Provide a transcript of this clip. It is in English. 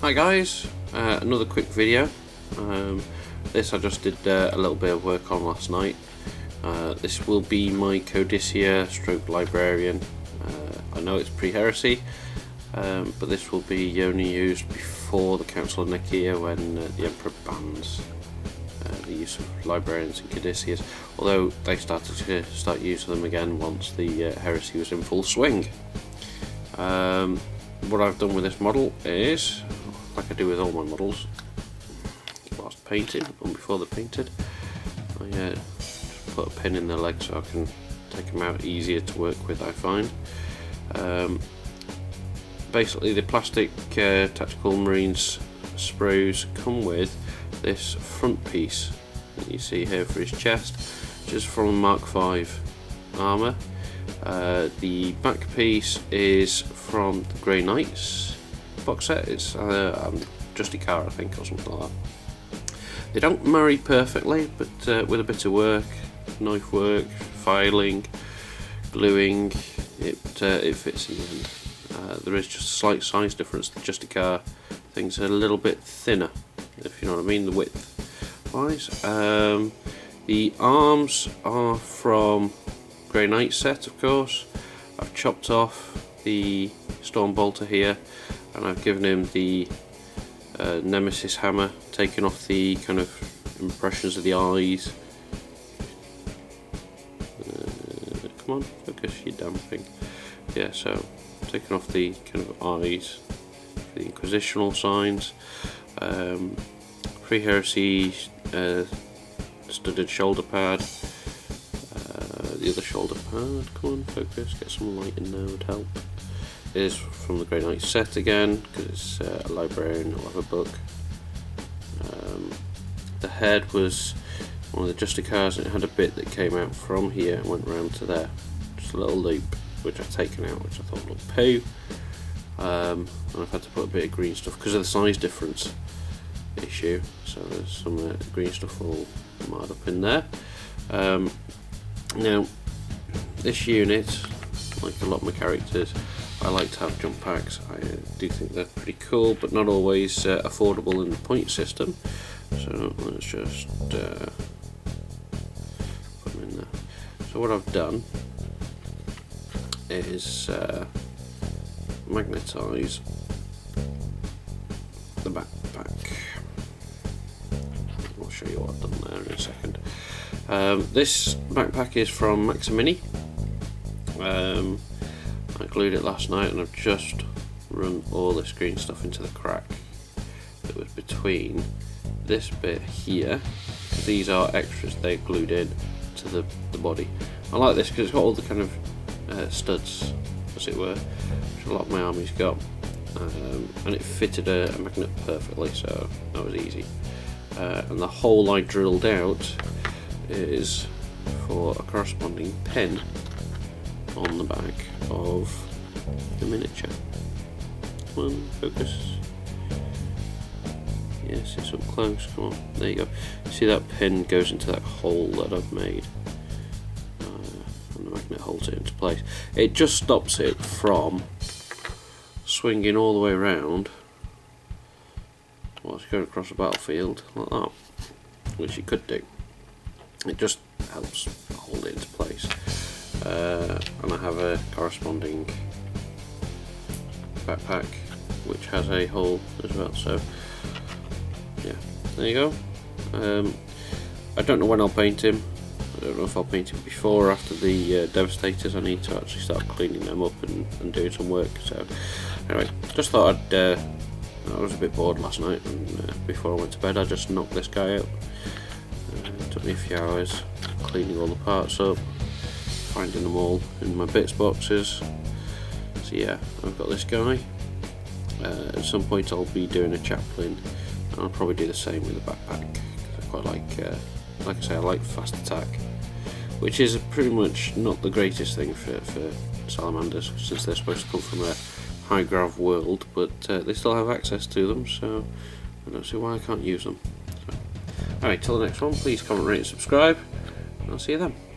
Hi guys, uh, another quick video. Um, this I just did uh, a little bit of work on last night. Uh, this will be my Codicier stroke librarian. Uh, I know it's pre-heresy, um, but this will be only used before the Council of Nikaea when uh, the Emperor bans uh, the use of librarians and codiciers, although they started to start using them again once the heresy was in full swing. Um, what I've done with this model is like I do with all my models. Whilst painting and before they're painted. I uh, put a pin in their leg so I can take them out easier to work with I find. Um, basically the plastic uh, tactical marines sprues come with this front piece that you see here for his chest just from Mark V armour. Uh, the back piece is from the Grey Knights box set. It's uh, um, Justicar, I think, or something like that. They don't marry perfectly, but uh, with a bit of work, knife work, filing, gluing, it uh, it fits in the end. Uh, there is just a slight size difference. The Justicar thing's are a little bit thinner, if you know what I mean, the width wise. Um, the arms are from Grey Knight set, of course. I've chopped off the Storm Bolter here and I've given him the uh, Nemesis hammer, taking off the kind of impressions of the eyes. Uh, come on, focus, you damn thing. Yeah, so taking off the kind of eyes, the inquisitional signs. Um, Pre Heresy uh, studded shoulder pad. Uh, the other shoulder pad, come on, focus, get some light in there would help is from the Grey Knight set again because it's uh, a librarian have a book. Um, the head was one of the Justicars and it had a bit that came out from here and went round to there. Just a little loop which I've taken out which I thought looked poo. Um, and I've had to put a bit of green stuff because of the size difference issue. So there's some green stuff all marred up in there. Um, now this unit, like a lot of my characters, I like to have jump packs. I uh, do think they're pretty cool, but not always uh, affordable in the point system. So let's just uh, put them in there. So what I've done is uh, magnetise the backpack. I'll show you what I've done there in a second. Um, this backpack is from Maxmini. Um, I glued it last night and I've just run all this green stuff into the crack that was between this bit here. These are extras they glued in to the, the body. I like this because it's got all the kind of uh, studs, as it were, which a lot of my army's got. Um, and it fitted a, a, magnet perfectly, so that was easy. Uh, and the hole I drilled out is for a corresponding pin on the back of the miniature. Come on, focus. Yes, it's up close, come on, there you go. See that pin goes into that hole that I've made. Uh, and the magnet holds it into place. It just stops it from swinging all the way around whilst going across the battlefield like that, which it could do. It just helps and I have a corresponding backpack which has a hole as well so yeah. There you go. Um, I don't know when I'll paint him. I don't know if I'll paint him before or after the uh, Devastators. I need to actually start cleaning them up and, and doing some work so anyway. Just thought I'd uh, I was a bit bored last night and uh, before I went to bed I just knocked this guy out. Uh, it took me a few hours cleaning all the parts up finding them all in my bits boxes. So yeah, I've got this guy. Uh, at some point I'll be doing a chaplain and I'll probably do the same with the backpack I quite like, uh, like I say, I like fast attack which is pretty much not the greatest thing for, for salamanders since they're supposed to come from a high grav world but uh, they still have access to them so I don't see why I can't use them. So, Alright, till the next one, please comment, rate and subscribe I'll see you then.